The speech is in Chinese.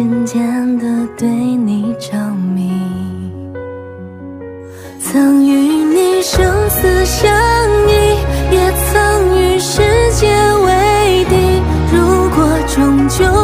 渐渐的对你着迷，曾与你生死相依，也曾与世界为敌，如果终究。